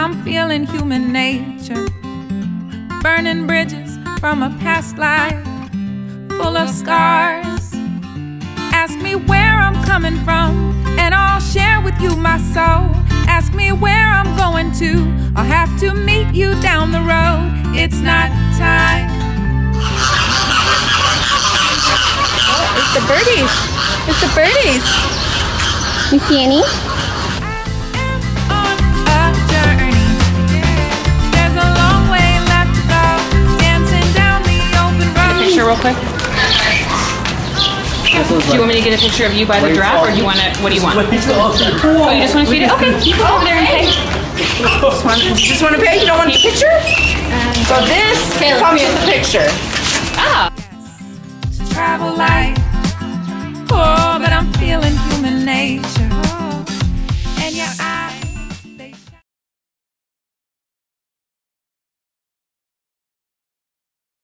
I'm feeling human nature. Burning bridges from a past life full of scars. Ask me where I'm coming from, and I'll share with you my soul. Ask me where I'm going to, I'll have to meet you down the road. It's not time. Oh, It's the birdies. It's the birdies. You see any? Real quick. Do you want me to get a picture of you by the giraffe, or do you want to? What do you want? Oh, you just want to feed it? Okay, you can go over there and pay. Just want, you just want to pay? You don't want the picture? So this comes with the picture. Ah. travel light.